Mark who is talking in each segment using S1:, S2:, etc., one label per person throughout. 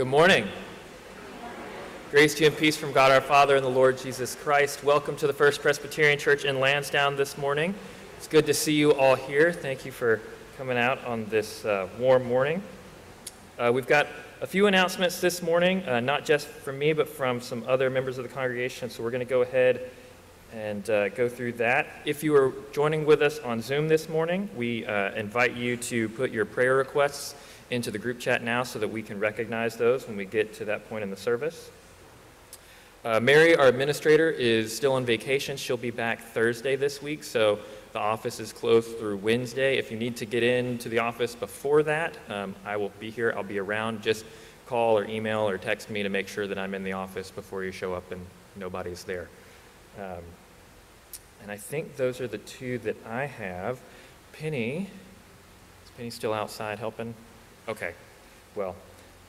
S1: Good morning. Grace to you and peace from God our Father and the Lord Jesus Christ. Welcome to the First Presbyterian Church in Lansdowne this morning. It's good to see you all here. Thank you for coming out on this uh, warm morning. Uh, we've got a few announcements this morning, uh, not just from me, but from some other members of the congregation. So we're going to go ahead and uh, go through that. If you are joining with us on Zoom this morning, we uh, invite you to put your prayer requests into the group chat now so that we can recognize those when we get to that point in the service. Uh, Mary, our administrator, is still on vacation. She'll be back Thursday this week, so the office is closed through Wednesday. If you need to get into the office before that, um, I will be here. I'll be around. Just call or email or text me to make sure that I'm in the office before you show up and nobody's there. Um, and I think those are the two that I have. Penny, is Penny still outside helping? Okay, well,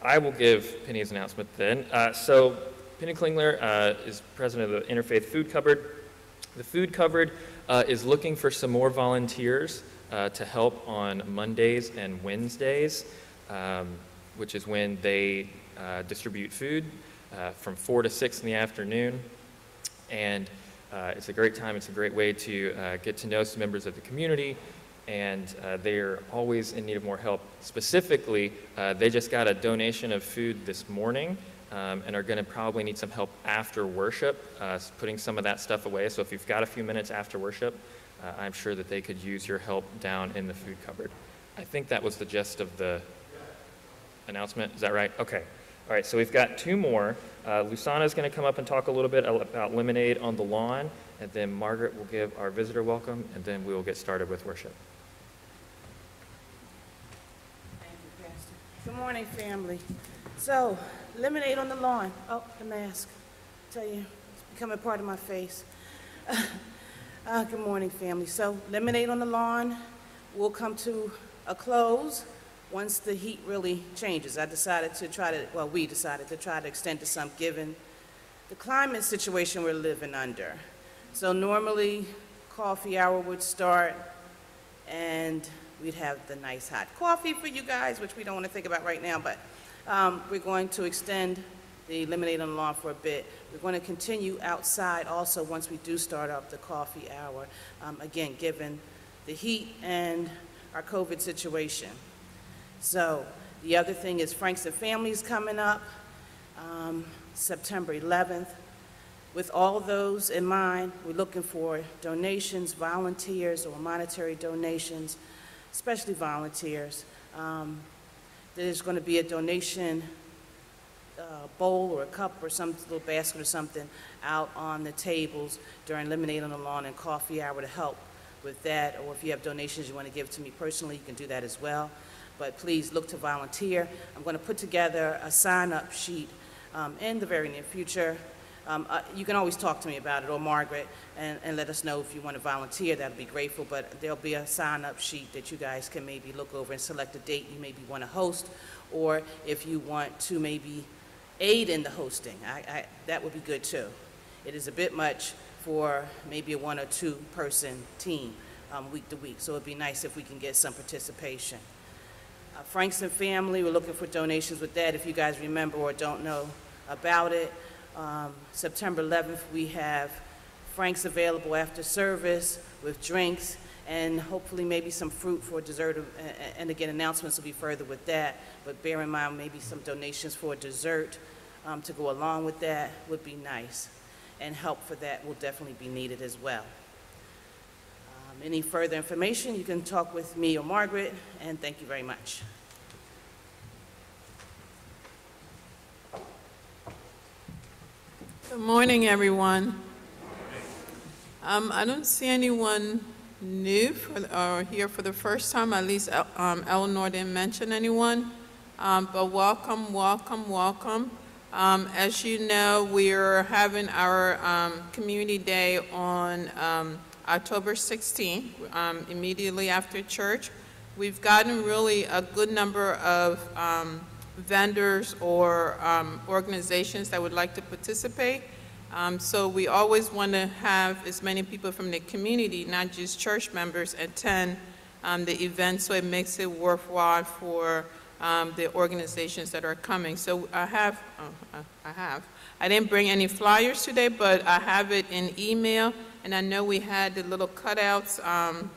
S1: I will give Penny's announcement then. Uh, so, Penny Klingler uh, is president of the Interfaith Food Cupboard. The Food Cupboard uh, is looking for some more volunteers uh, to help on Mondays and Wednesdays, um, which is when they uh, distribute food uh, from 4 to 6 in the afternoon. And it's a great time, it's a great way to get to know some members of the community, and they're always in need of more help. Specifically, they just got a donation of food this morning um, and are going to probably need some help after worship, uh, putting some of that stuff away. So if you've got a few minutes after worship, uh, I'm sure that they could use your help down in the food cupboard. I think that was the gist of the announcement. Is that right? Okay. All right, so we've got two more. Uh, Lusana is going to come up and talk a little bit about lemonade on the lawn, and then Margaret will give our visitor welcome, and then we will get started with worship.
S2: Thank you, Pastor. Good morning, family. So, lemonade on the lawn. Oh, the mask. I tell you, it's becoming part of my face. uh, good morning, family. So, lemonade on the lawn will come to a close once the heat really changes. I decided to try to, well, we decided to try to extend to some given the climate situation we're living under. So, normally, coffee hour would start and we'd have the nice hot coffee for you guys, which we don't want to think about right now, but um, we're going to extend the lemonade on the lawn for a bit. We're going to continue outside also once we do start up the coffee hour, um, again, given the heat and our COVID situation. So the other thing is Franks and Families coming up um, September 11th. With all those in mind, we're looking for donations, volunteers, or monetary donations, especially volunteers. Um, there's going to be a donation uh, bowl or a cup or some little basket or something out on the tables during Lemonade on the Lawn and Coffee Hour to help with that. Or if you have donations you want to give to me personally, you can do that as well. But please look to volunteer. I'm going to put together a sign-up sheet um, in the very near future um, uh, you can always talk to me about it, or Margaret, and, and let us know if you want to volunteer. That'll be grateful. But there'll be a sign-up sheet that you guys can maybe look over and select a date you maybe want to host, or if you want to maybe aid in the hosting. I, I, that would be good too. It is a bit much for maybe a one or two person team um, week to week, so it'd be nice if we can get some participation. Uh, Franks and family, we're looking for donations with that. If you guys remember or don't know about it, um, September 11th, we have Frank's available after service with drinks and hopefully maybe some fruit for dessert. And again, announcements will be further with that. But bear in mind, maybe some donations for dessert um, to go along with that would be nice. And help for that will definitely be needed as well. Um, any further information, you can talk with me or Margaret. And thank you very much.
S3: Good morning, everyone. Um, I don't see anyone new for, or here for the first time. At least um, Eleanor didn't mention anyone. Um, but welcome, welcome, welcome. Um, as you know, we're having our um, community day on um, October 16th, immediately after church. We've gotten really a good number of vendors or um, organizations that would like to participate. Um, so we always want to have as many people from the community, not just church members, attend um, the event so it makes it worthwhile for um, the organizations that are coming. So I have, oh, I- have, I didn't bring any flyers today, but I have it in email, and I know we had the little cutouts um,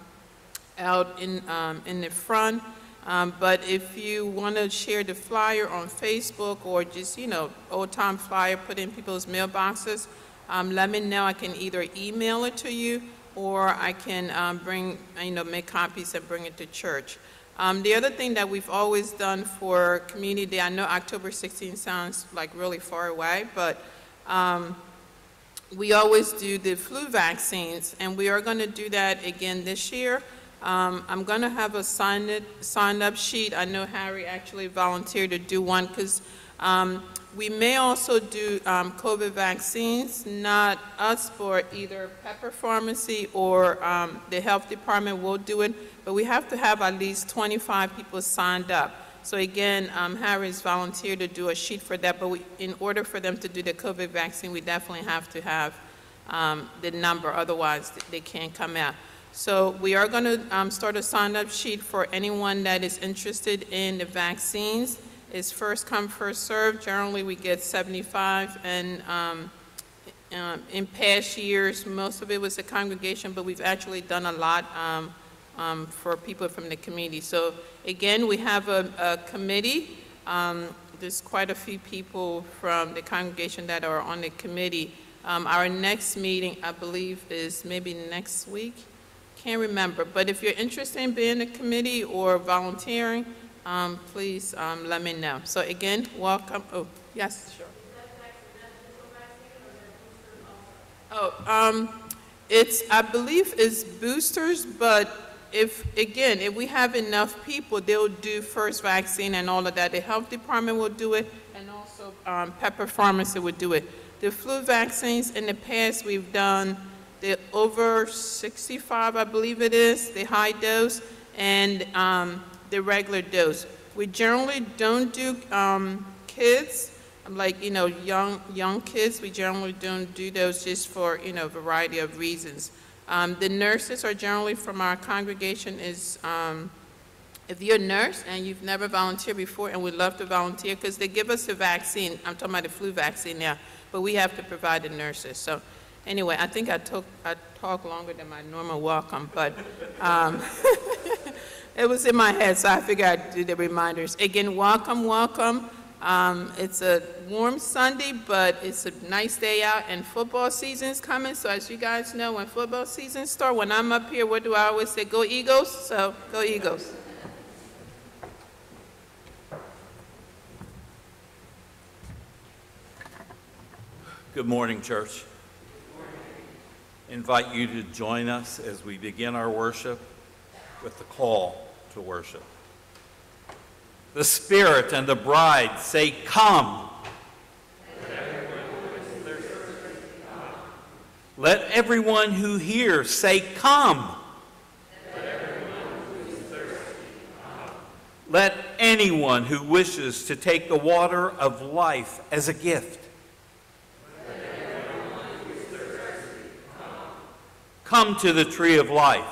S3: out in, um, in the front. Um, But if you want to share the flyer on Facebook or just, you know, old-time flyer, put in people's mailboxes, um, let me know. I can either email it to you, or I can um, bring, you know, make copies and bring it to church. Um, The other thing that we've always done for Community Day, I know October 16 sounds like really far away, but um, we always do the flu vaccines, and we are going to do that again this year. Um, I'm going to have a sign it, sign-up sheet. I know Harry actually volunteered to do one, because we may also do um, COVID vaccines, not us, but either Pepper Pharmacy or um, the Health Department will do it, but we have to have at least 25 people signed up. So again, um, Harry's volunteered to do a sheet for that, but we, in order for them to do the COVID vaccine, we definitely have to have um, the number, otherwise they can't come out. So we are going to start a sign-up sheet for anyone that is interested in the vaccines. It's first come, first served. Generally, we get 75, and um, um, in past years, most of it was the congregation, but we've actually done a lot um, um, for people from the community. So again, we have a a committee. Um, There's quite a few people from the congregation that are on the committee. Um, Our next meeting, I believe, is maybe next week. Can't remember, but if you're interested in being a committee or volunteering, um, please um, let me know. So again, welcome, oh, yes, sure. Oh, um, it's, I believe it's boosters, but if, again, if we have enough people, they'll do first vaccine and all of that. The health department will do it, and also um, Pepper Pharmacy would do it. The flu vaccines, in the past, we've done the over 65, I believe it is, the high dose, and um, the regular dose. We generally don't do um, kids, like, you know, young, young kids. We generally don't do those just for, you know, a variety of reasons. Um, The nurses are generally from our congregation is, um, if you're a nurse and you've never volunteered before and would love to volunteer, because they give us the vaccine, I'm talking about the flu vaccine now, but we have to provide the nurses. So anyway, I think I took, I talked longer than my normal welcome, but um, it was in my head, so I figured I'd do the reminders. Again, welcome, welcome. Um, It's a warm Sunday, but it's a nice day out, and football season's coming, so as you guys know, when football season starts, when I'm up here, what do I always say? Go Eagles? So, go Eagles.
S4: Good morning, church. Invite you to join us as we begin our worship with the call to worship. The Spirit and the bride say, Come. Let everyone who hears say, Come. Let anyone who wishes to take the water of life as a gift Come to the tree of life,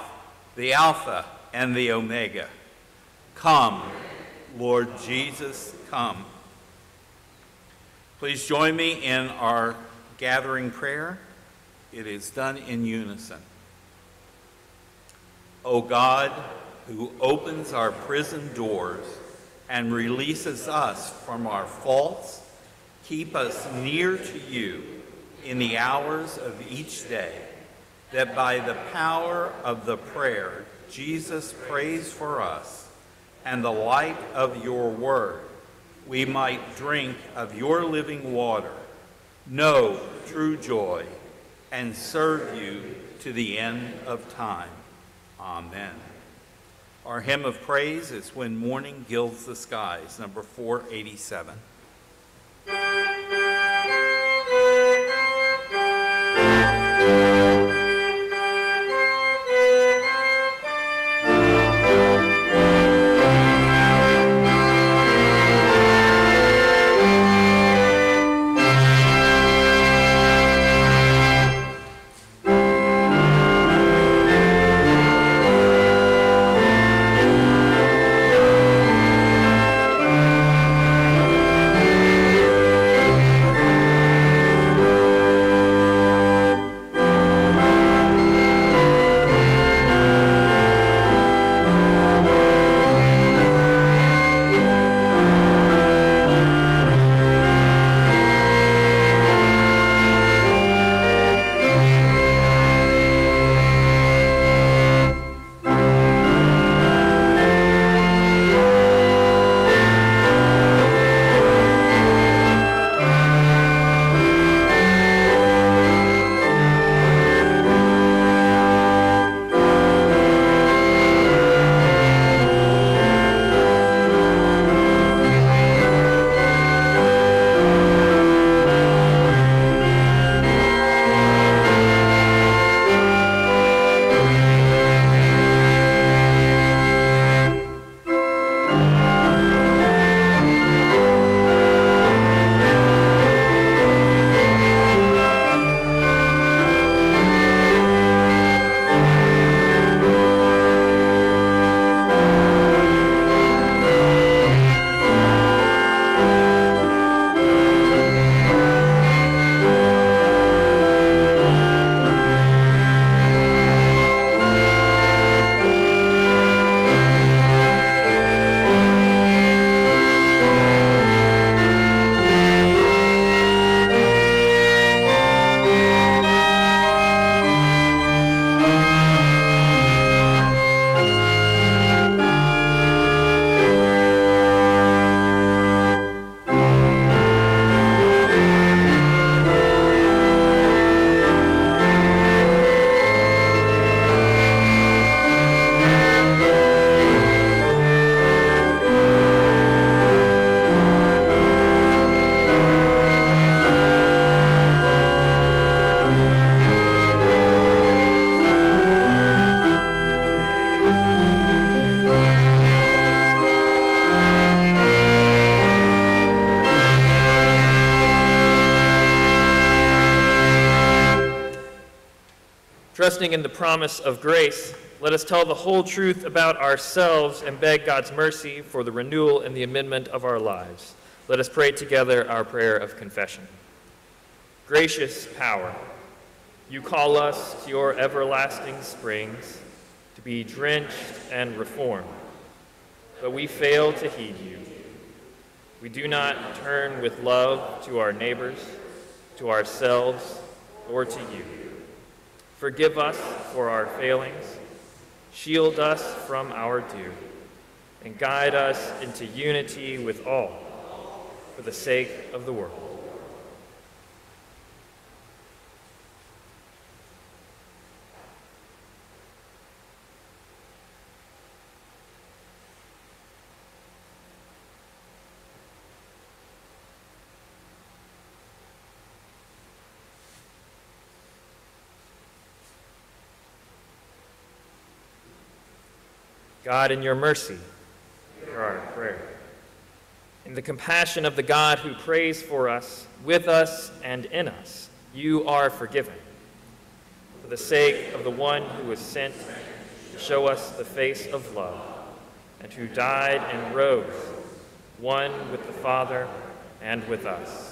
S4: the Alpha and the Omega. Come, Lord Jesus, come. Please join me in our gathering prayer. It is done in unison. O God, who opens our prison doors and releases us from our faults, keep us near to you in the hours of each day that by the power of the prayer Jesus prays for us and the light of your word, we might drink of your living water, know true joy, and serve you to the end of time. Amen. Our hymn of praise is When Morning Gilds the Skies, number 487.
S1: Trusting in the promise of grace, let us tell the whole truth about ourselves and beg God's mercy for the renewal and the amendment of our lives. Let us pray together our prayer of confession. Gracious power, you call us to your everlasting springs to be drenched and reformed, but we fail to heed you. We do not turn with love to our neighbors, to ourselves, or to you. Forgive us for our failings, shield us from our due, and guide us into unity with all for the sake of the world. God, in your mercy, hear our prayer. In the compassion of the God who prays for us, with us, and in us, you are forgiven. For the sake of the one who was sent to show us the face of love, and who died and rose, one with the Father and with us.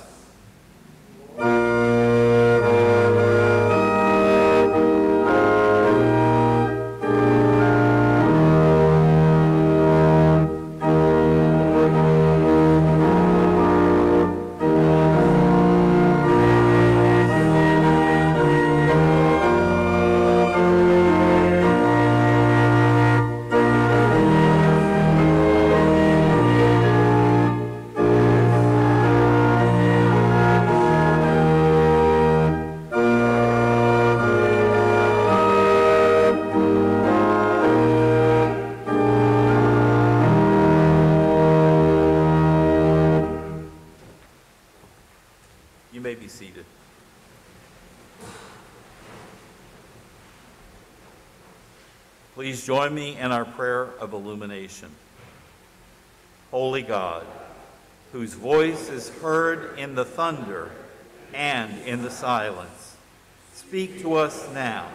S4: Join me in our prayer of illumination. Holy God, whose voice is heard in the thunder and in the silence, speak to us now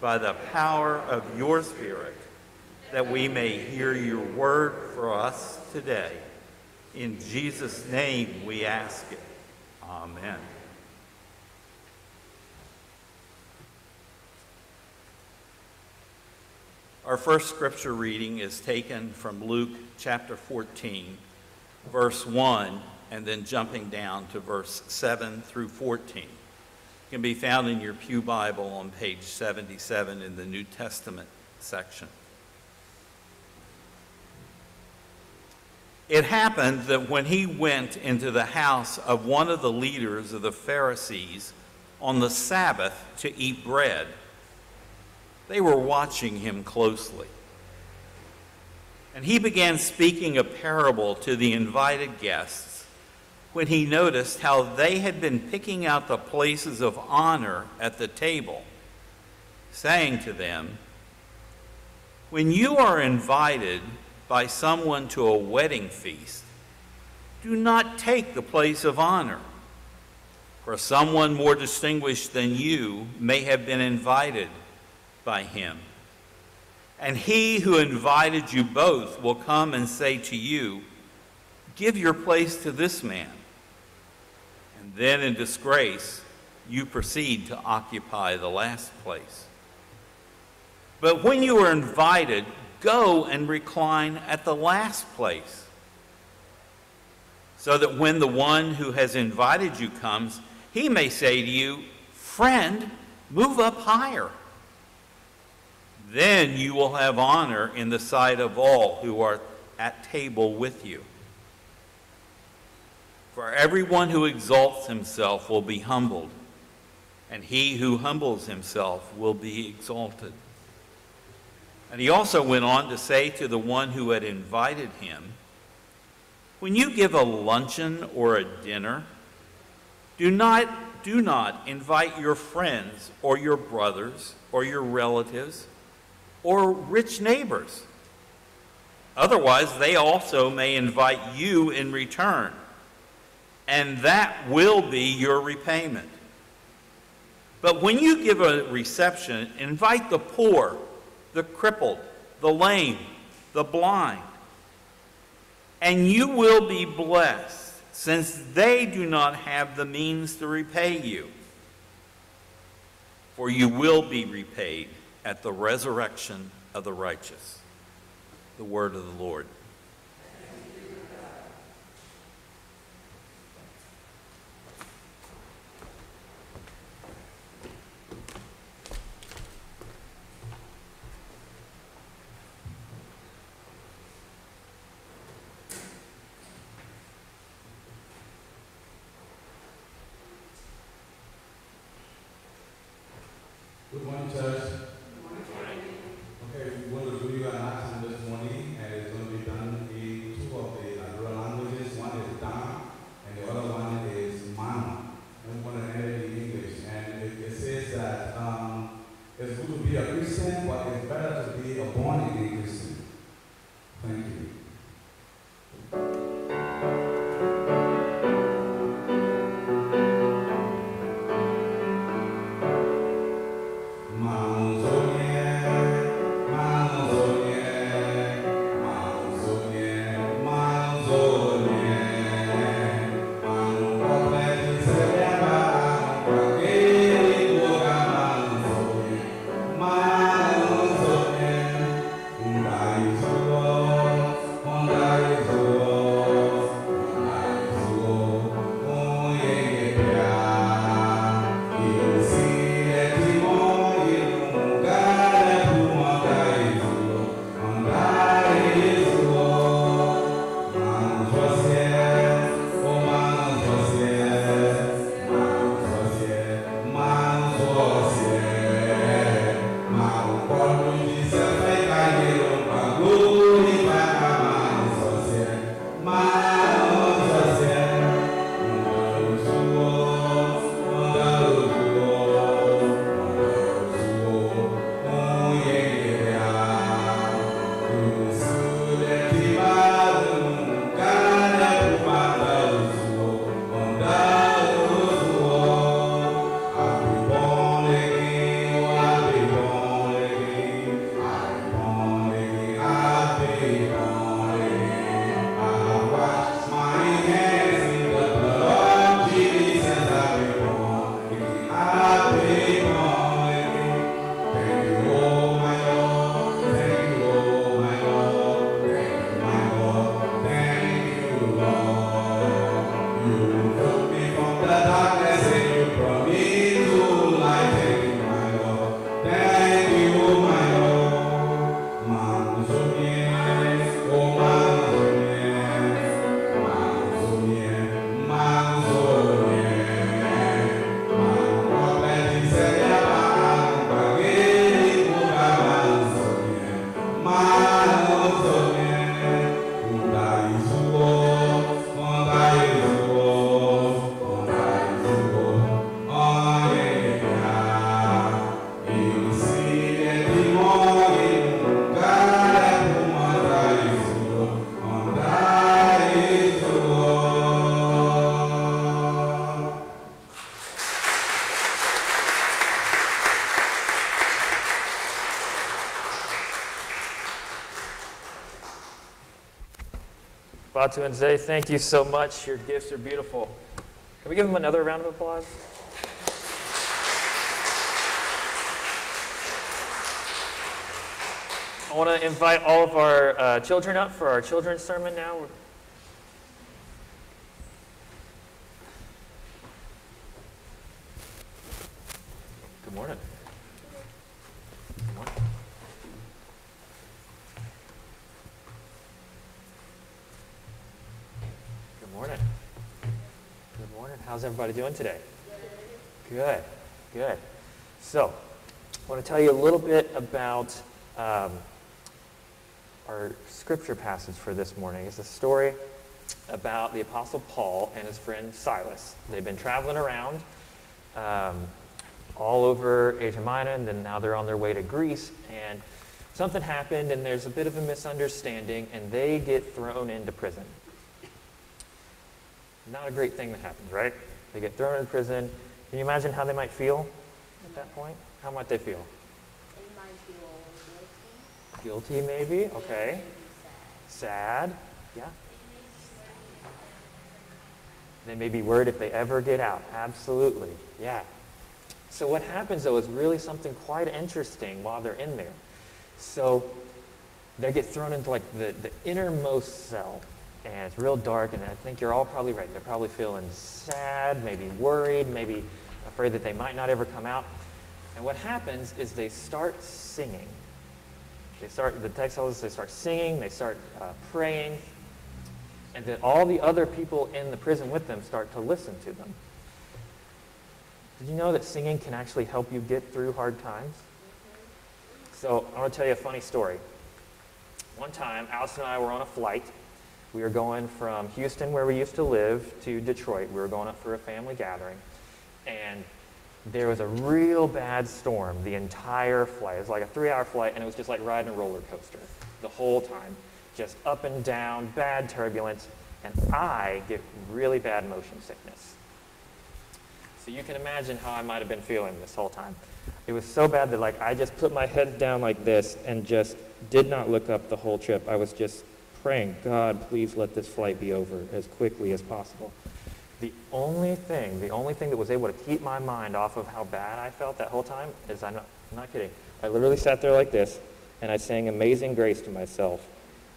S4: by the power of your Spirit, that we may hear your word for us today. In Jesus' name we ask it. Amen. Our first scripture reading is taken from Luke chapter 14, verse 1, and then jumping down to verse 7 through 14. It can be found in your Pew Bible on page 77 in the New Testament section. It happened that when he went into the house of one of the leaders of the Pharisees on the Sabbath to eat bread, they were watching him closely. And he began speaking a parable to the invited guests when he noticed how they had been picking out the places of honor at the table, saying to them, When you are invited by someone to a wedding feast, do not take the place of honor. For someone more distinguished than you may have been invited by him. And he who invited you both will come and say to you, Give your place to this man. And then in disgrace, you proceed to occupy the last place. But when you are invited, go and recline at the last place, so that when the one who has invited you comes, he may say to you, Friend, move up higher. Then you will have honor in the sight of all who are at table with you. For everyone who exalts himself will be humbled, and he who humbles himself will be exalted. And he also went on to say to the one who had invited him, When you give a luncheon or a dinner, do not, do not invite your friends or your brothers or your relatives or rich neighbors. Otherwise, they also may invite you in return, and that will be your repayment.
S5: But when you give a reception, invite the poor, the crippled, the lame, the blind, and you will be blessed, since they do not have the means to repay you. For you will be repaid at the resurrection of the righteous. The word of the Lord.
S1: Batu and Zay, thank you so much. Your gifts are beautiful. Can we give them another round of applause? I want to invite all of our uh, children up for our children's sermon now. Good morning. Good morning. Good morning. Good morning. How's everybody doing today? Good, good. So, I want to tell you a little bit about um, our scripture passage for this morning. It's a story about the Apostle Paul and his friend Silas. They've been traveling around um, all over Asia Minor, and then now they're on their way to Greece. And something happened, and there's a bit of a misunderstanding, and they get thrown into prison. Not a great thing that happens, right? They get thrown in prison. Can you imagine how they might feel? at that point? How might they feel?
S6: They might feel guilty.
S1: Guilty, maybe? Okay. Sad?
S6: sad.
S1: Yeah. They may be worried if they ever get out. Absolutely. Yeah. So what happens though is really something quite interesting while they're in there. So they get thrown into like the, the innermost cell and it's real dark and I think you're all probably right. They're probably feeling sad, maybe worried, maybe afraid that they might not ever come out. And what happens is they start singing. They start, the text tells us they start singing, they start uh, praying, and then all the other people in the prison with them start to listen to them. Did you know that singing can actually help you get through hard times? So I want to tell you a funny story. One time, Allison and I were on a flight. We were going from Houston, where we used to live, to Detroit. We were going up for a family gathering. And there was a real bad storm the entire flight. It was like a three hour flight, and it was just like riding a roller coaster the whole time. Just up and down, bad turbulence, and I get really bad motion sickness. So you can imagine how I might have been feeling this whole time. It was so bad that like I just put my head down like this and just did not look up the whole trip. I was just praying, God, please let this flight be over as quickly as possible. The only thing, the only thing that was able to keep my mind off of how bad I felt that whole time is I'm not, I'm not kidding. I literally sat there like this and I sang Amazing Grace to myself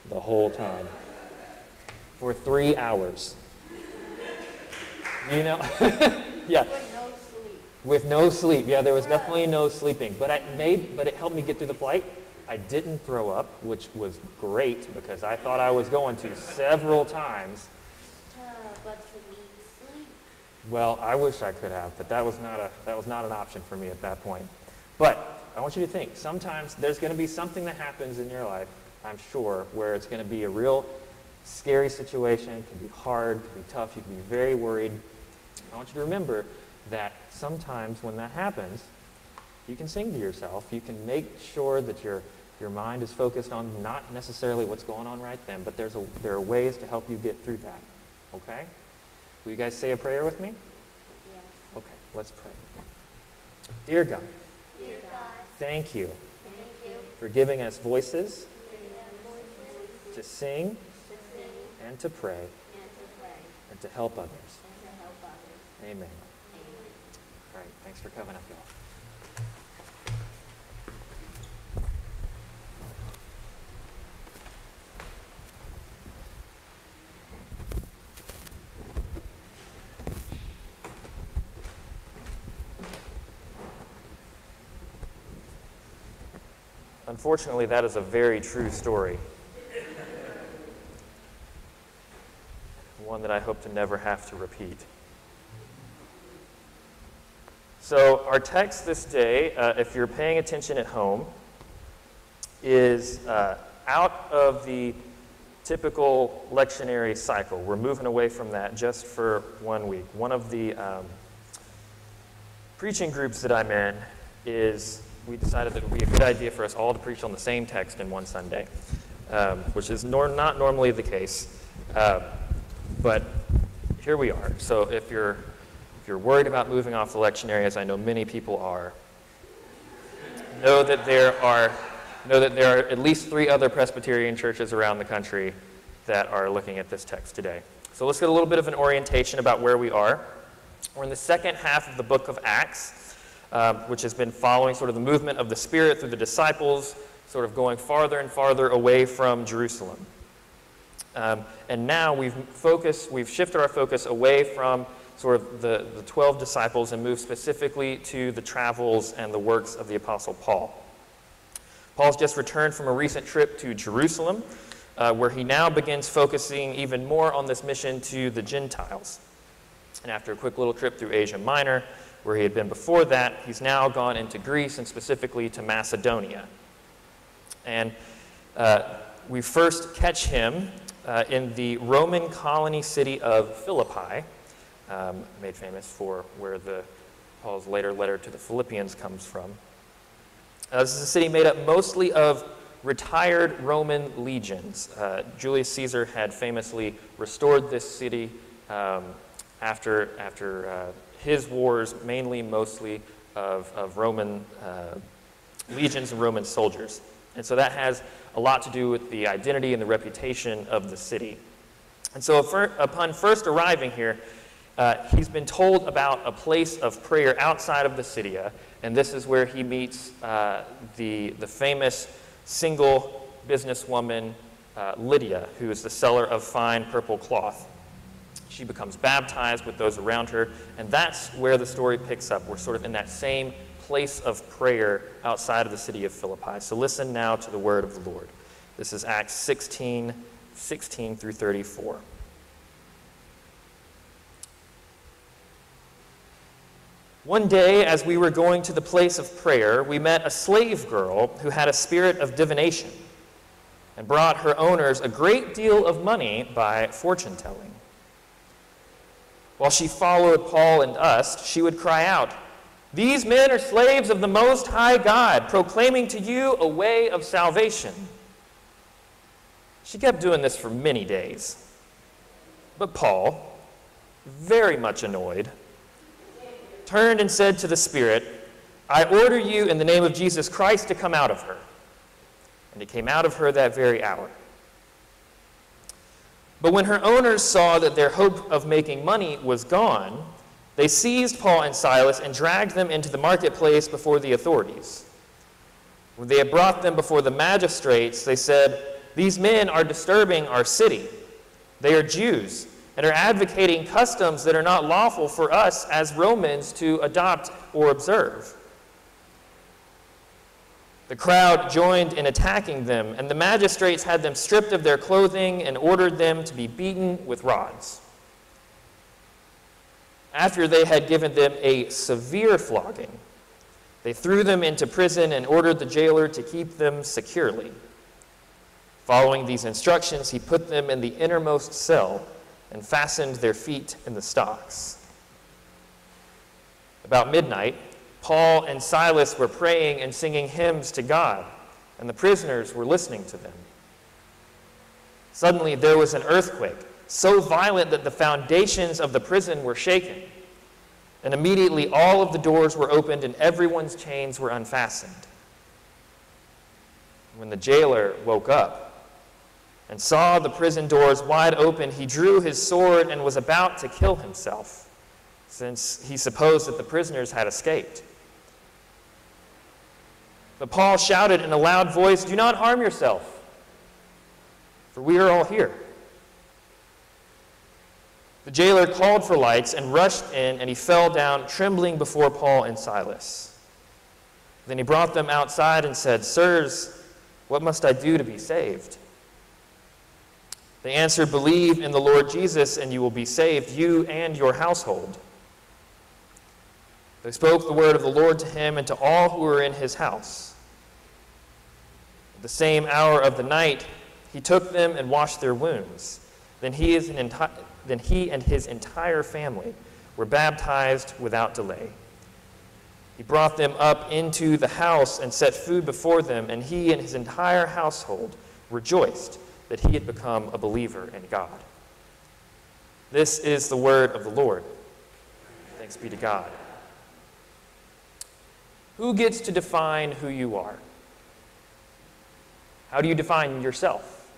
S1: the whole time for three hours. You know? yeah.
S6: With no sleep.
S1: With no sleep. Yeah, there was definitely no sleeping. But I made but it helped me get through the flight. I didn't throw up, which was great because I thought I was going to several times.
S6: Uh.
S1: Well, I wish I could have, but that was not a that was not an option for me at that point. But I want you to think, sometimes there's going to be something that happens in your life, I'm sure, where it's going to be a real scary situation, it can be hard, it can be tough, you can be very worried. I want you to remember that sometimes when that happens, you can sing to yourself. You can make sure that your, your mind is focused on not necessarily what's going on right then, but there's a, there are ways to help you get through that. Okay? Will you guys say a prayer with me?
S6: Yes.
S1: Okay, let's pray. Dear God,
S6: Dear God,
S1: thank you
S6: thank you
S1: for giving us voices
S6: voices
S1: to sing
S6: to sing
S1: and to pray
S6: and to pray
S1: and to help others.
S6: and to help others.
S1: Amen.
S6: Amen.
S1: All right, thanks for coming up, y'all. Unfortunately, that is a very true story. One that I hope to never have to repeat. So, our text this day, uh, if you're paying attention at home, is uh, out of the typical lectionary cycle. We're moving away from that just for one week. One of the um, preaching groups that I'm in is we decided that it would be a good idea for us all to preach on the same text in one Sunday, um, which is nor- not normally the case. Uh, but here we are. So if you're if you're worried about moving off the lectionary, as I know many people are, know that there are know that there are at least three other Presbyterian churches around the country that are looking at this text today. So let's get a little bit of an orientation about where we are. We're in the second half of the book of Acts, um, which has been following sort of the movement of the Spirit through the disciples, sort of going farther and farther away from Jerusalem. Um, and now we've focused, we've shifted our focus away from sort of the, the 12 disciples and moved specifically to the travels and the works of the Apostle Paul. Paul's just returned from a recent trip to Jerusalem, uh, where he now begins focusing even more on this mission to the Gentiles. And after a quick little trip through Asia Minor, where he had been before that, he's now gone into Greece and specifically to Macedonia. And uh, we first catch him uh, in the Roman colony city of Philippi, um, made famous for where the Paul's later letter to the Philippians comes from. Uh, this is a city made up mostly of retired Roman legions. Uh, Julius Caesar had famously restored this city um, after, after uh, his wars, mainly mostly of, of Roman uh, legions and Roman soldiers. And so that has a lot to do with the identity and the reputation of the city. And so upon first arriving here, uh, he's been told about a place of prayer outside of the city, and this is where he meets uh, the, the famous single businesswoman uh, Lydia, who is the seller of fine purple cloth. She becomes baptized with those around her, and that's where the story picks up. We're sort of in that same place of prayer outside of the city of Philippi. So listen now to the word of the Lord. This is Acts 16, 16 through 34. One day, as we were going to the place of prayer, we met a slave girl who had a spirit of divination and brought her owners a great deal of money by fortune telling. While she followed Paul and us, she would cry out, These men are slaves of the Most High God, proclaiming to you a way of salvation. She kept doing this for many days. But Paul, very much annoyed, turned and said to the Spirit, I order you in the name of Jesus Christ to come out of her. And it came out of her that very hour. But when her owners saw that their hope of making money was gone, they seized Paul and Silas and dragged them into the marketplace before the authorities. When they had brought them before the magistrates, they said, These men are disturbing our city. They are Jews and are advocating customs that are not lawful for us as Romans to adopt or observe. The crowd joined in attacking them, and the magistrates had them stripped of their clothing and ordered them to be beaten with rods. After they had given them a severe flogging, they threw them into prison and ordered the jailer to keep them securely. Following these instructions, he put them in the innermost cell and fastened their feet in the stocks. About midnight, Paul and Silas were praying and singing hymns to God, and the prisoners were listening to them. Suddenly, there was an earthquake, so violent that the foundations of the prison were shaken. And immediately, all of the doors were opened and everyone's chains were unfastened. When the jailer woke up and saw the prison doors wide open, he drew his sword and was about to kill himself, since he supposed that the prisoners had escaped. But Paul shouted in a loud voice, Do not harm yourself, for we are all here. The jailer called for lights and rushed in, and he fell down, trembling before Paul and Silas. Then he brought them outside and said, Sirs, what must I do to be saved? They answered, Believe in the Lord Jesus, and you will be saved, you and your household. They spoke the word of the Lord to him and to all who were in his house the same hour of the night, he took them and washed their wounds. Then he, enti- then he and his entire family were baptized without delay. He brought them up into the house and set food before them, and he and his entire household rejoiced that he had become a believer in God. This is the word of the Lord. Thanks be to God. Who gets to define who you are? How do you define yourself?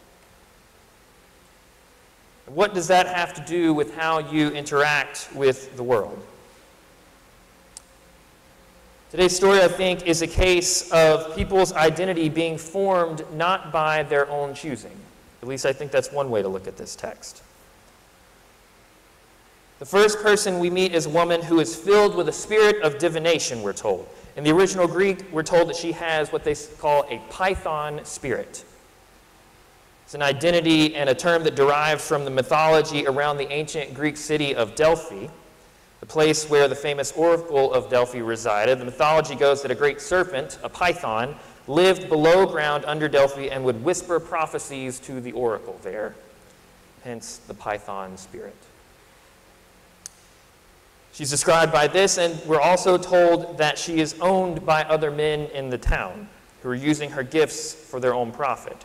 S1: What does that have to do with how you interact with the world? Today's story, I think, is a case of people's identity being formed not by their own choosing. At least I think that's one way to look at this text. The first person we meet is a woman who is filled with a spirit of divination, we're told. In the original Greek, we're told that she has what they call a python spirit. It's an identity and a term that derives from the mythology around the ancient Greek city of Delphi, the place where the famous oracle of Delphi resided. The mythology goes that a great serpent, a python, lived below ground under Delphi and would whisper prophecies to the oracle there, hence the python spirit. She's described by this, and we're also told that she is owned by other men in the town who are using her gifts for their own profit.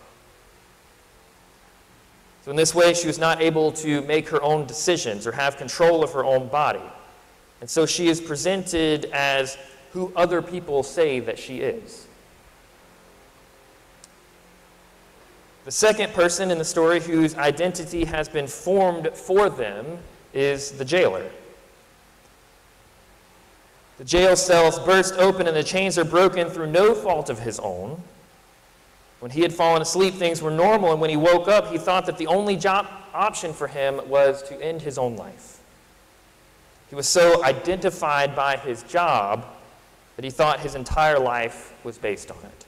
S1: So, in this way, she was not able to make her own decisions or have control of her own body. And so she is presented as who other people say that she is. The second person in the story whose identity has been formed for them is the jailer. The jail cells burst open and the chains are broken through no fault of his own. When he had fallen asleep, things were normal, and when he woke up, he thought that the only job option for him was to end his own life. He was so identified by his job that he thought his entire life was based on it.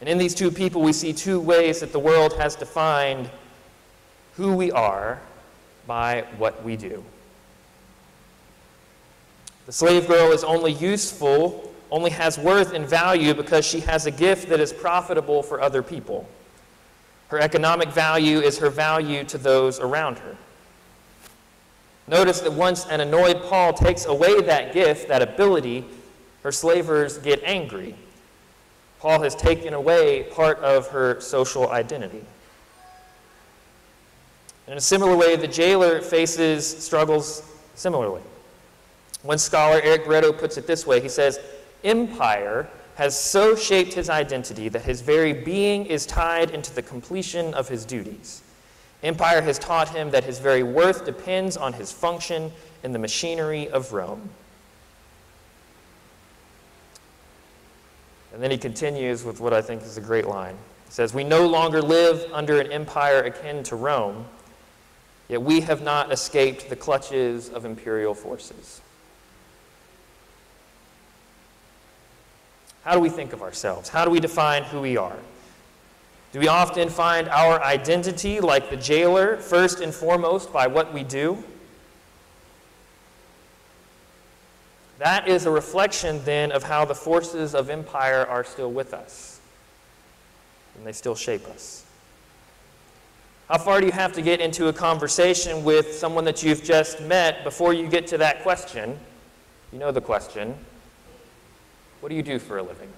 S1: And in these two people, we see two ways that the world has defined who we are by what we do. The slave girl is only useful, only has worth and value because she has a gift that is profitable for other people. Her economic value is her value to those around her. Notice that once an annoyed Paul takes away that gift, that ability, her slavers get angry. Paul has taken away part of her social identity. In a similar way, the jailer faces struggles similarly. One scholar, Eric Barreto, puts it this way he says, Empire has so shaped his identity that his very being is tied into the completion of his duties. Empire has taught him that his very worth depends on his function in the machinery of Rome. And then he continues with what I think is a great line. He says, We no longer live under an empire akin to Rome, yet we have not escaped the clutches of imperial forces. How do we think of ourselves? How do we define who we are? Do we often find our identity, like the jailer, first and foremost by what we do? That is a reflection then of how the forces of empire are still with us. And they still shape us. How far do you have to get into a conversation with someone that you've just met before you get to that question? You know the question What do you do for a living?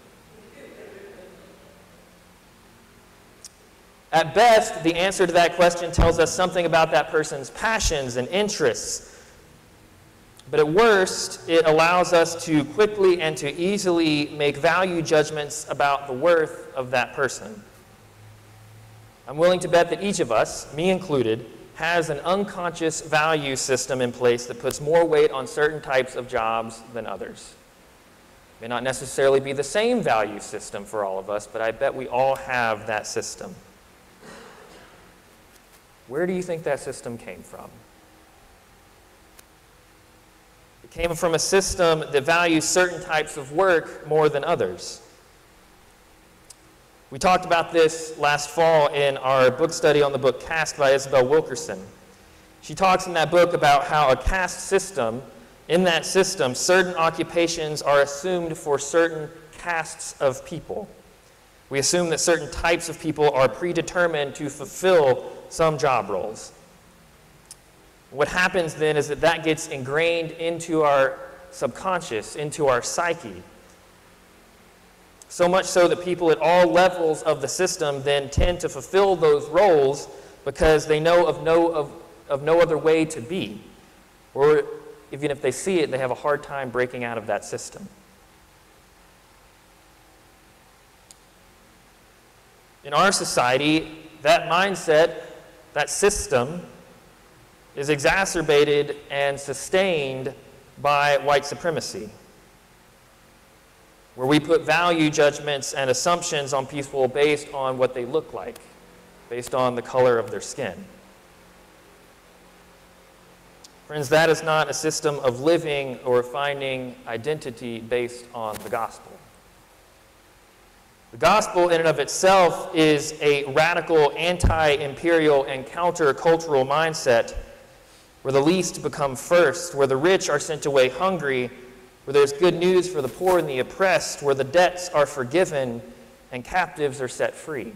S1: At best, the answer to that question tells us something about that person's passions and interests. But at worst, it allows us to quickly and to easily make value judgments about the worth of that person. I'm willing to bet that each of us, me included, has an unconscious value system in place that puts more weight on certain types of jobs than others. May not necessarily be the same value system for all of us, but I bet we all have that system. Where do you think that system came from? It came from a system that values certain types of work more than others. We talked about this last fall in our book study on the book Caste by Isabel Wilkerson. She talks in that book about how a caste system, in that system, certain occupations are assumed for certain castes of people. We assume that certain types of people are predetermined to fulfill some job roles. What happens then is that that gets ingrained into our subconscious, into our psyche. So much so that people at all levels of the system then tend to fulfill those roles because they know of no, of, of no other way to be. Or even if they see it, they have a hard time breaking out of that system. In our society, that mindset that system is exacerbated and sustained by white supremacy, where we put value judgments and assumptions on people based on what they look like, based on the color of their skin. Friends, that is not a system of living or finding identity based on the gospel. The gospel, in and of itself, is a radical anti imperial and counter-cultural mindset where the least become first, where the rich are sent away hungry, where there's good news for the poor and the oppressed, where the debts are forgiven and captives are set free.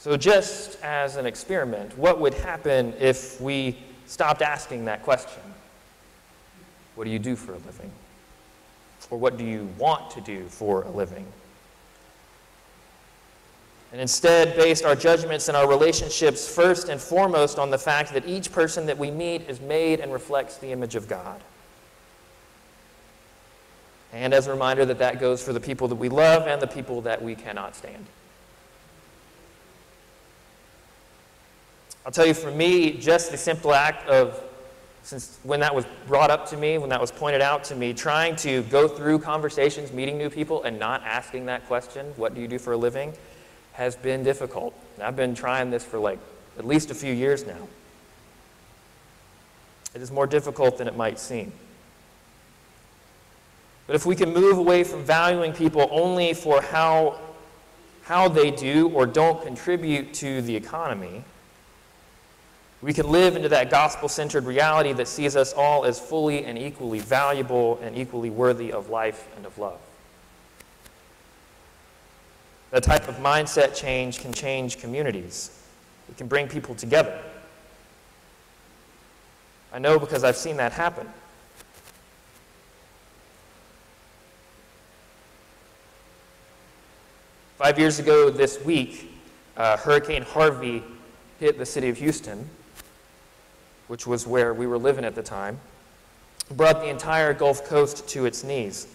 S1: So, just as an experiment, what would happen if we stopped asking that question? What do you do for a living? Or what do you want to do for a living? and instead based our judgments and our relationships first and foremost on the fact that each person that we meet is made and reflects the image of God. And as a reminder that that goes for the people that we love and the people that we cannot stand. I'll tell you, for me, just the simple act of, since when that was brought up to me, when that was pointed out to me, trying to go through conversations, meeting new people, and not asking that question, what do you do for a living, has been difficult. I've been trying this for like at least a few years now. It is more difficult than it might seem. But if we can move away from valuing people only for how, how they do or don't contribute to the economy, we can live into that gospel centered reality that sees us all as fully and equally valuable and equally worthy of life and of love. That type of mindset change can change communities. It can bring people together. I know because I've seen that happen. Five years ago this week, uh, Hurricane Harvey hit the city of Houston, which was where we were living at the time, brought the entire Gulf Coast to its knees.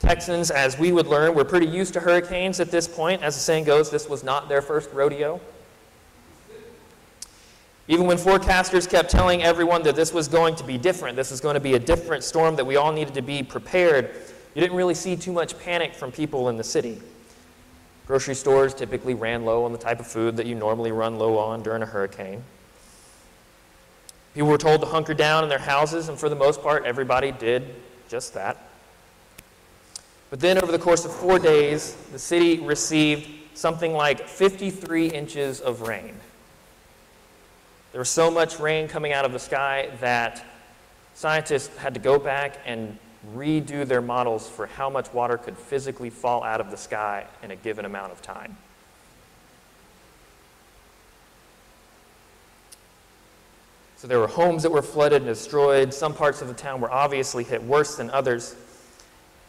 S1: Texans, as we would learn, were pretty used to hurricanes at this point. As the saying goes, this was not their first rodeo. Even when forecasters kept telling everyone that this was going to be different, this was going to be a different storm, that we all needed to be prepared, you didn't really see too much panic from people in the city. Grocery stores typically ran low on the type of food that you normally run low on during a hurricane. People were told to hunker down in their houses, and for the most part, everybody did just that. But then, over the course of four days, the city received something like 53 inches of rain. There was so much rain coming out of the sky that scientists had to go back and redo their models for how much water could physically fall out of the sky in a given amount of time. So there were homes that were flooded and destroyed. Some parts of the town were obviously hit worse than others.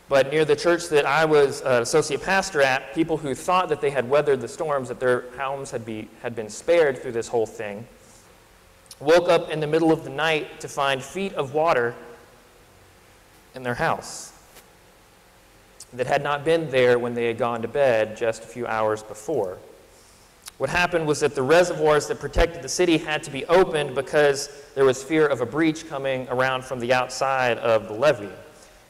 S1: But near the church that I was uh, associate pastor at, people who thought that they had weathered the storms, that their homes had, be, had been spared through this whole thing, woke up in the middle of the night to find feet of water in their house that had not been there when they had gone to bed just a few hours before. What happened was that the reservoirs that protected the city had to be opened because there was fear of a breach coming around from the outside of the levee.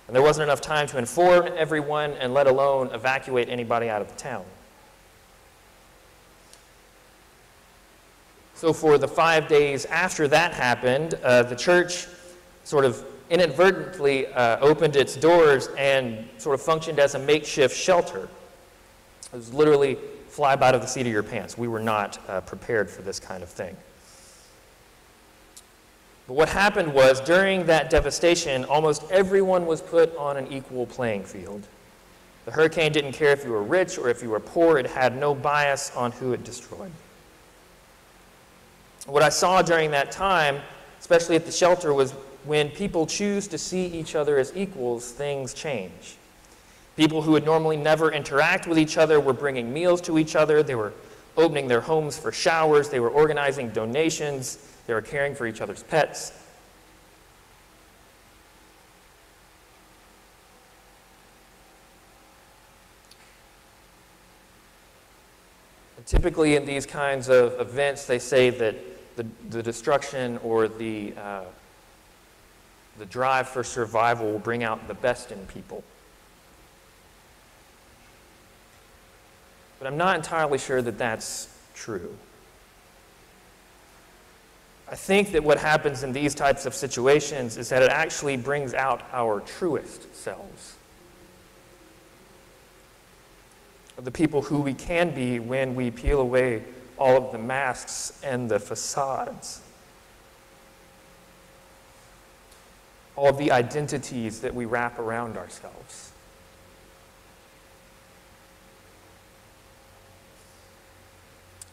S1: And there wasn't enough time to inform everyone and let alone evacuate anybody out of the town. So, for the five days after that happened, uh, the church sort of inadvertently uh, opened its doors and sort of functioned as a makeshift shelter. It was literally fly by of the seat of your pants. We were not uh, prepared for this kind of thing. But what happened was, during that devastation, almost everyone was put on an equal playing field. The hurricane didn't care if you were rich or if you were poor, it had no bias on who it destroyed. What I saw during that time, especially at the shelter, was when people choose to see each other as equals, things change. People who would normally never interact with each other were bringing meals to each other. They were opening their homes for showers. They were organizing donations. They were caring for each other's pets. typically, in these kinds of events, they say that the, the destruction or the, uh, the drive for survival will bring out the best in people. But I'm not entirely sure that that's true. I think that what happens in these types of situations is that it actually brings out our truest selves. The people who we can be when we peel away all of the masks and the facades. All of the identities that we wrap around ourselves.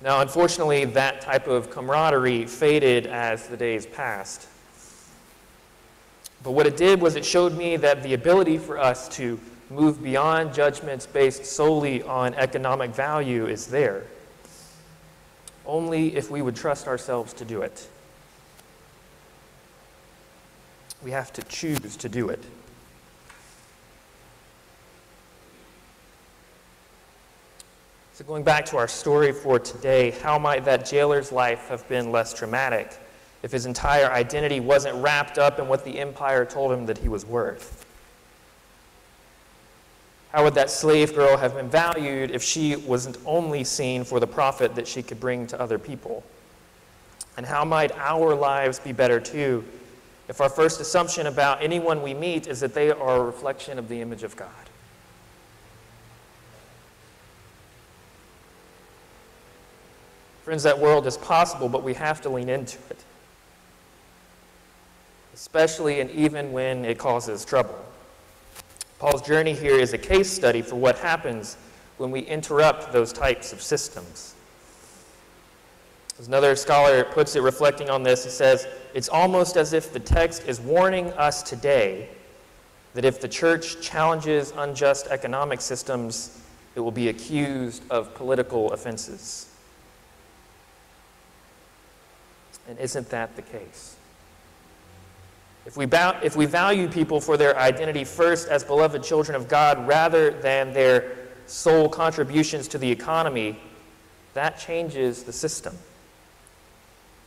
S1: Now, unfortunately, that type of camaraderie faded as the days passed. But what it did was it showed me that the ability for us to move beyond judgments based solely on economic value is there. Only if we would trust ourselves to do it. We have to choose to do it. So, going back to our story for today, how might that jailer's life have been less traumatic if his entire identity wasn't wrapped up in what the empire told him that he was worth? How would that slave girl have been valued if she wasn't only seen for the profit that she could bring to other people? And how might our lives be better too if our first assumption about anyone we meet is that they are a reflection of the image of God? Friends, that world is possible, but we have to lean into it, especially and even when it causes trouble. Paul's journey here is a case study for what happens when we interrupt those types of systems. As another scholar puts it, reflecting on this, he says, It's almost as if the text is warning us today that if the church challenges unjust economic systems, it will be accused of political offenses. And isn't that the case? If we, bow, if we value people for their identity first as beloved children of God rather than their sole contributions to the economy, that changes the system.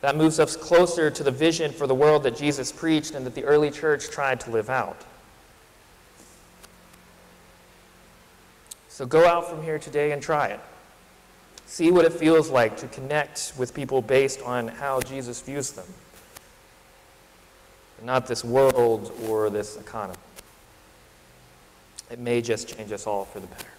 S1: That moves us closer to the vision for the world that Jesus preached and that the early church tried to live out. So go out from here today and try it. See what it feels like to connect with people based on how Jesus views them, not this world or this economy. It may just change us all for the better.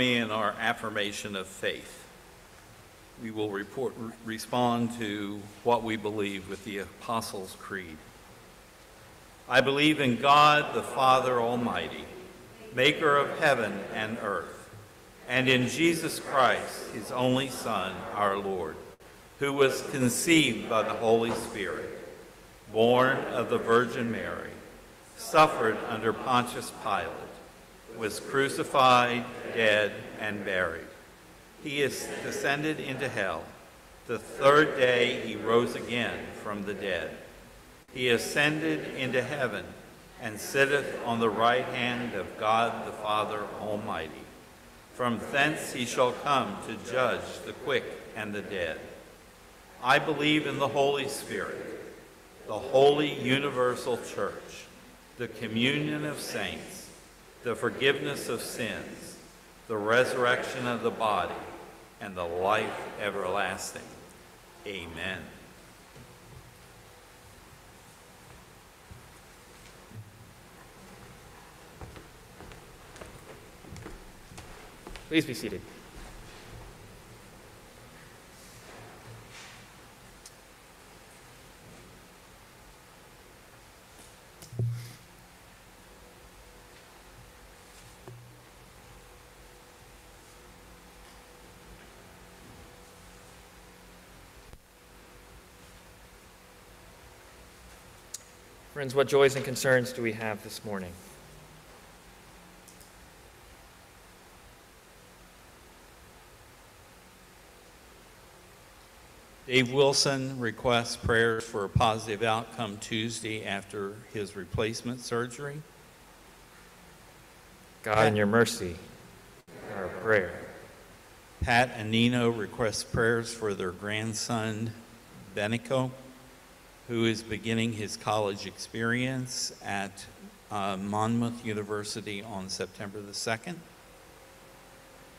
S4: In our affirmation of faith. We will report, respond to what we believe with the Apostles' Creed. I believe in God, the Father Almighty, maker of heaven and earth, and in Jesus Christ, his only Son, our Lord, who was conceived by the Holy Spirit, born of the Virgin Mary, suffered under Pontius Pilate, was crucified, dead, and buried. He is descended into hell. The third day he rose again from the dead. He ascended into heaven and sitteth on the right hand of God the Father Almighty. From thence he shall come to judge the quick and the dead. I believe in the Holy Spirit, the holy universal church, the communion of saints, the forgiveness of sins, the resurrection of the body, and the life everlasting. Amen.
S1: Please be seated. Friends, what joys and concerns do we have this morning?
S4: Dave Wilson requests prayers for a positive outcome Tuesday after his replacement surgery.
S1: God, in your mercy, our prayer.
S4: Pat and Nino request prayers for their grandson, Benico, who is beginning his college experience at uh, Monmouth University on September the 2nd.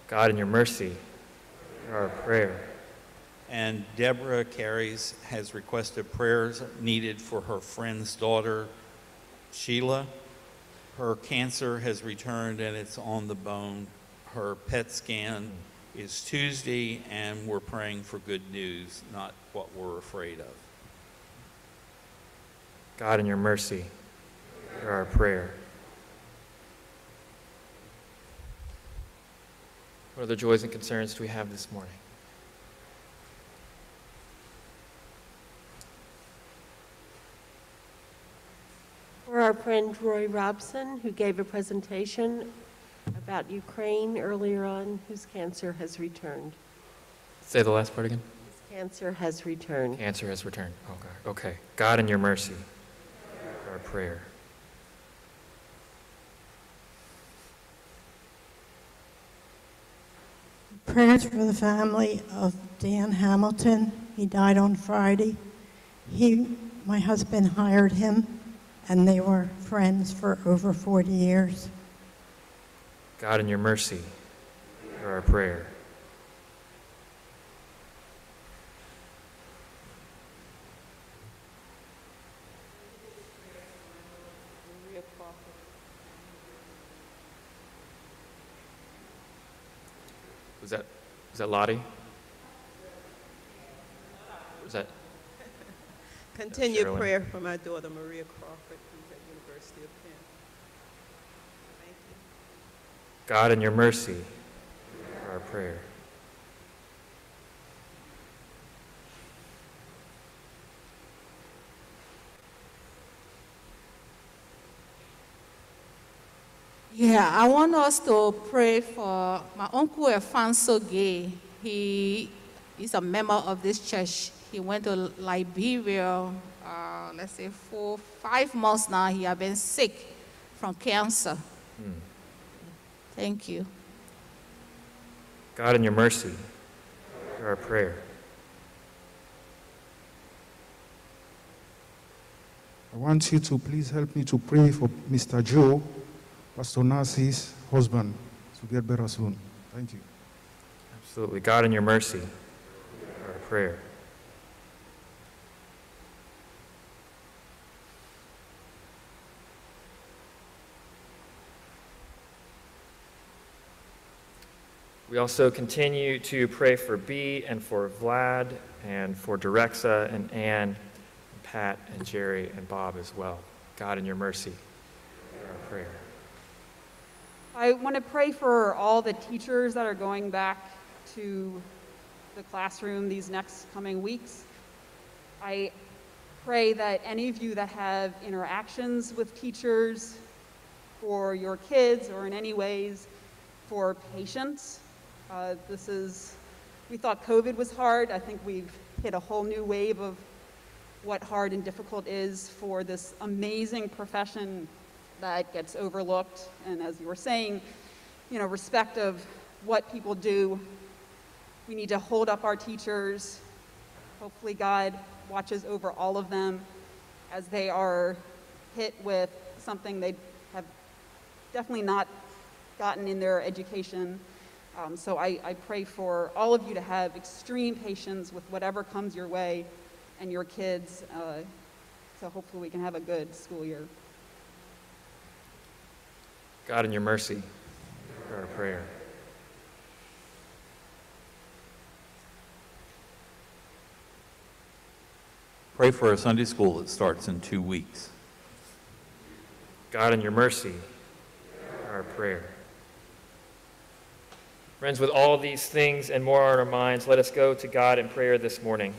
S1: God, in your mercy, hear our prayer.
S4: And Deborah Carries has requested prayers needed for her friend's daughter, Sheila. Her cancer has returned and it's on the bone. Her PET scan is Tuesday, and we're praying for good news, not what we're afraid of.
S1: God, in your mercy, hear our prayer. What other joys and concerns do we have this morning?
S6: For our friend Roy Robson, who gave a presentation about Ukraine earlier on, whose cancer has returned.
S1: Say the last part again.
S6: His cancer has returned.
S1: Cancer has returned. Oh, God. Okay. God, in your mercy, our prayer.
S7: Prayers for the family of Dan Hamilton. He died on Friday. He, my husband hired him, and they were friends for over 40 years.
S1: God, in your mercy, hear our prayer. Was that, was that Lottie? Was that,
S8: Continued prayer for my daughter Maria Crawford, who's at University of Penn. Thank you.
S1: God, in your mercy, our prayer.
S9: Yeah, I want us to pray for my uncle Alfonso Gay. He is a member of this church. He went to Liberia, uh, let's say four, five months now. He has been sick from cancer. Thank you.
S1: God, in your mercy, hear our prayer.
S10: I want you to please help me to pray for Mr. Joe, Pastor Nasi's husband, to get better soon. Thank you.
S1: Absolutely. God, in your mercy, our prayer. We also continue to pray for B and for Vlad and for Derexa and Ann, and Pat and Jerry and Bob as well. God, in your mercy, our prayer.
S11: I want to pray for all the teachers that are going back to the classroom these next coming weeks. I pray that any of you that have interactions with teachers for your kids or in any ways for patients, Uh, this is, we thought COVID was hard. I think we've hit a whole new wave of what hard and difficult is for this amazing profession that gets overlooked. And as you were saying, you know, respect of what people do. We need to hold up our teachers. Hopefully, God watches over all of them as they are hit with something they have definitely not gotten in their education. Um, so I, I pray for all of you to have extreme patience with whatever comes your way and your kids. Uh, so hopefully we can have a good school year.
S1: God, in your mercy, hear our prayer.
S4: Pray for a Sunday school that starts in two weeks.
S1: God, in your mercy, hear our prayer. Friends, with all these things and more on our minds, let us go to God in prayer this morning.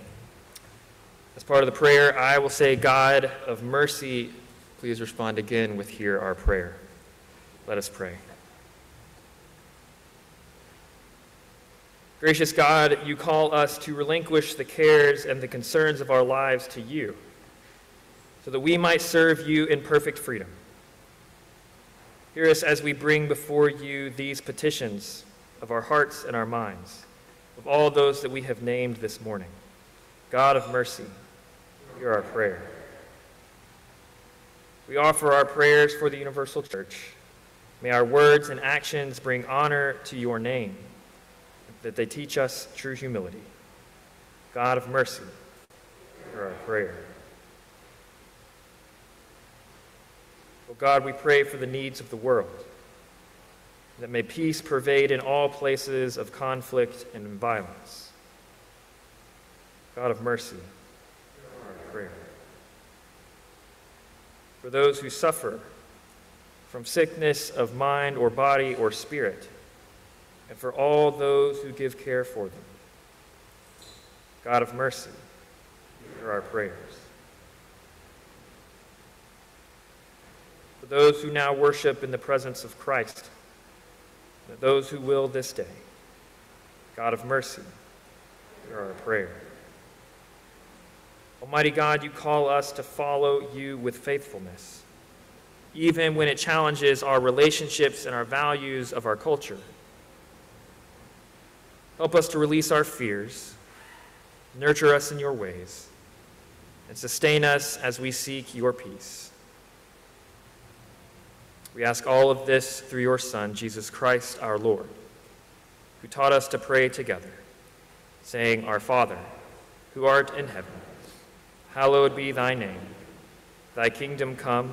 S1: As part of the prayer, I will say, God of mercy, please respond again with hear our prayer. Let us pray. Gracious God, you call us to relinquish the cares and the concerns of our lives to you, so that we might serve you in perfect freedom. Hear us as we bring before you these petitions of our hearts and our minds, of all those that we have named this morning. God of mercy, hear our prayer. We offer our prayers for the universal church. May our words and actions bring honor to your name, that they teach us true humility. God of mercy, hear our prayer. Oh God, we pray for the needs of the world, that may peace pervade in all places of conflict and violence. God of mercy, hear our prayer. For those who suffer from sickness of mind or body or spirit, and for all those who give care for them. God of mercy, hear our prayers. For those who now worship in the presence of Christ, and those who will this day, God of mercy, hear our prayer. Almighty God, you call us to follow you with faithfulness, even when it challenges our relationships and our values of our culture. Help us to release our fears, nurture us in your ways, and sustain us as we seek your peace. We ask all of this through your Son, Jesus Christ our Lord, who taught us to pray together, saying, Our Father, who art in heaven, hallowed be thy name. Thy kingdom come,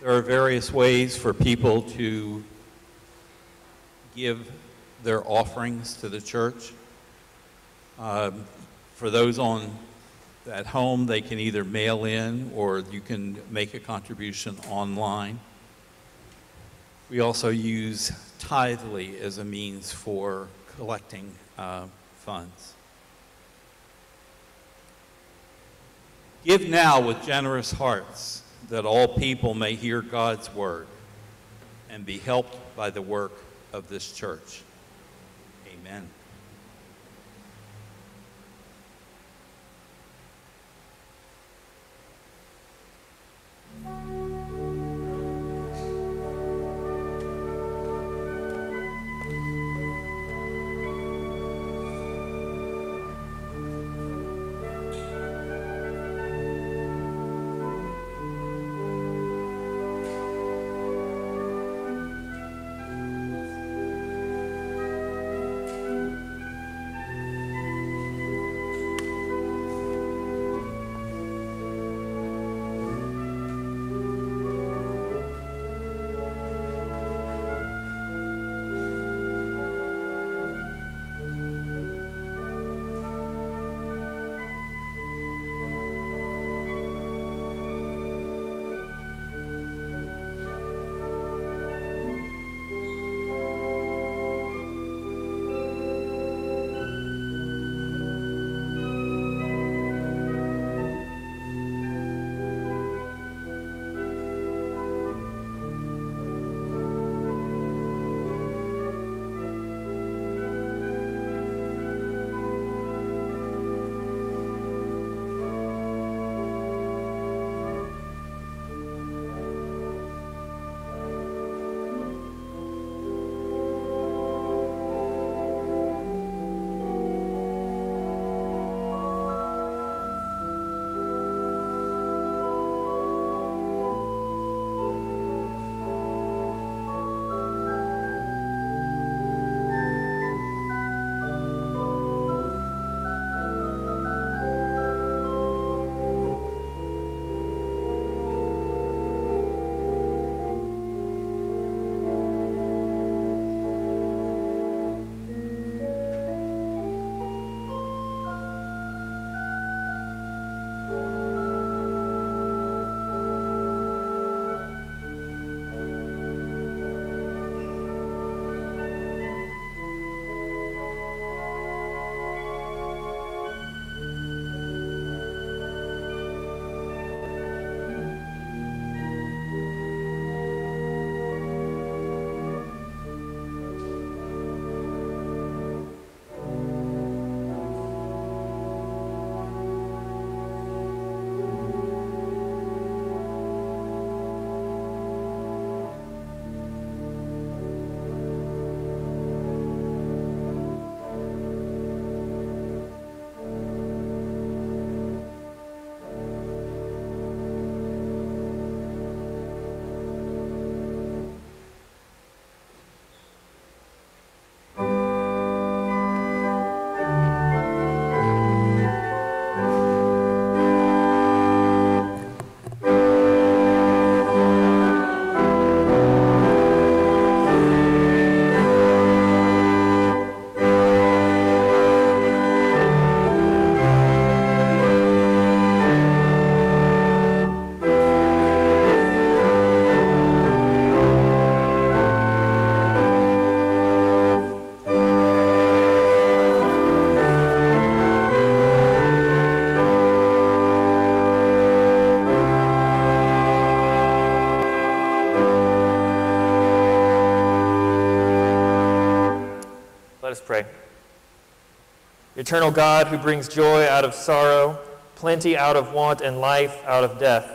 S4: There are various ways for people to give their offerings to the church. Um, for those on at home, they can either mail in or you can make a contribution online. We also use Tithely as a means for collecting uh, funds. Give now with generous hearts that all people may hear God's word and be helped by the work of this church. Amen.
S1: Let us pray. Eternal God, who brings joy out of sorrow, plenty out of want, and life out of death,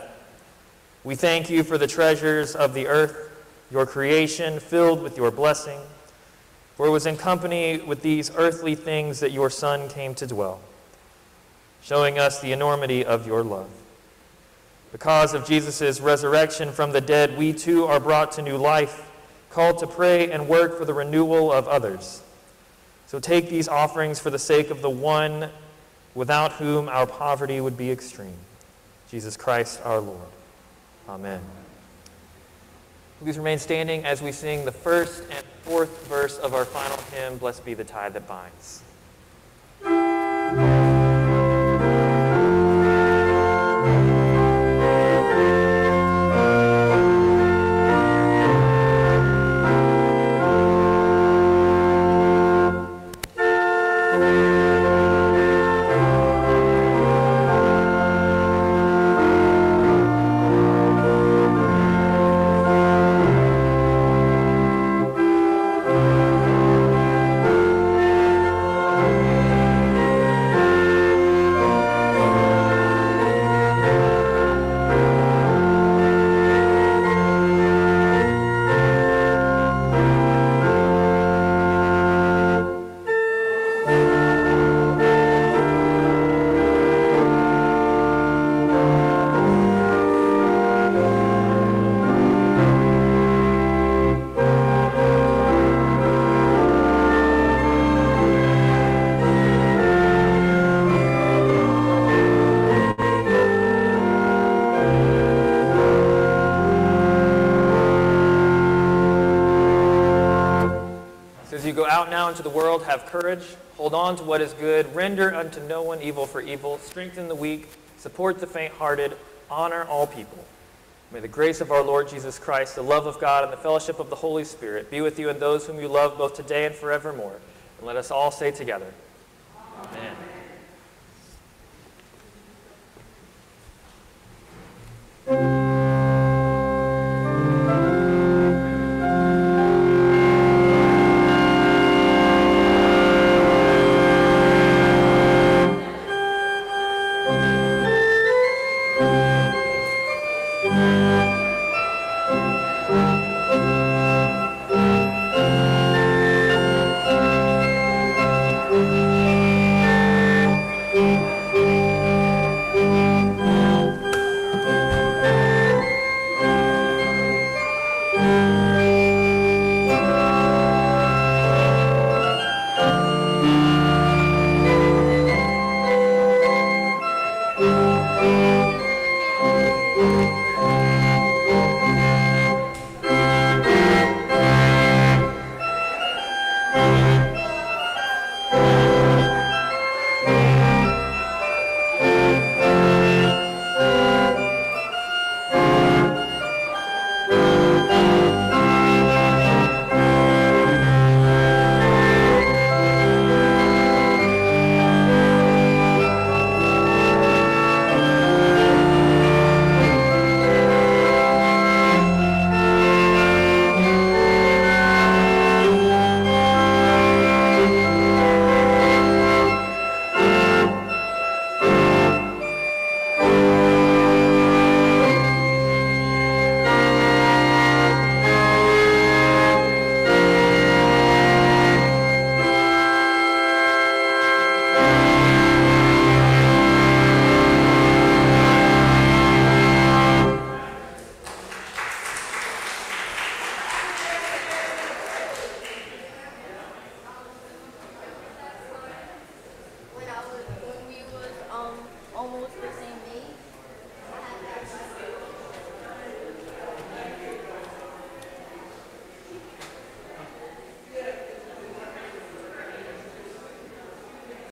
S1: we thank you for the treasures of the earth, your creation filled with your blessing. For it was in company with these earthly things that your Son came to dwell, showing us the enormity of your love. Because of Jesus' resurrection from the dead, we too are brought to new life, called to pray and work for the renewal of others. So take these offerings for the sake of the one without whom our poverty would be extreme, Jesus Christ our Lord. Amen. Please remain standing as we sing the first and fourth verse of our final hymn, Blessed Be the Tie That Binds. Have courage, hold on to what is good, render unto no one evil for evil, strengthen the weak, support the faint-hearted, honor all people. May the grace of our Lord Jesus Christ, the love of God, and the fellowship of the Holy Spirit be with you and those whom you love both today and forevermore. And let us all say together, Amen.
S12: when